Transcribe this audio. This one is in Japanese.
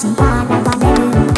し現れる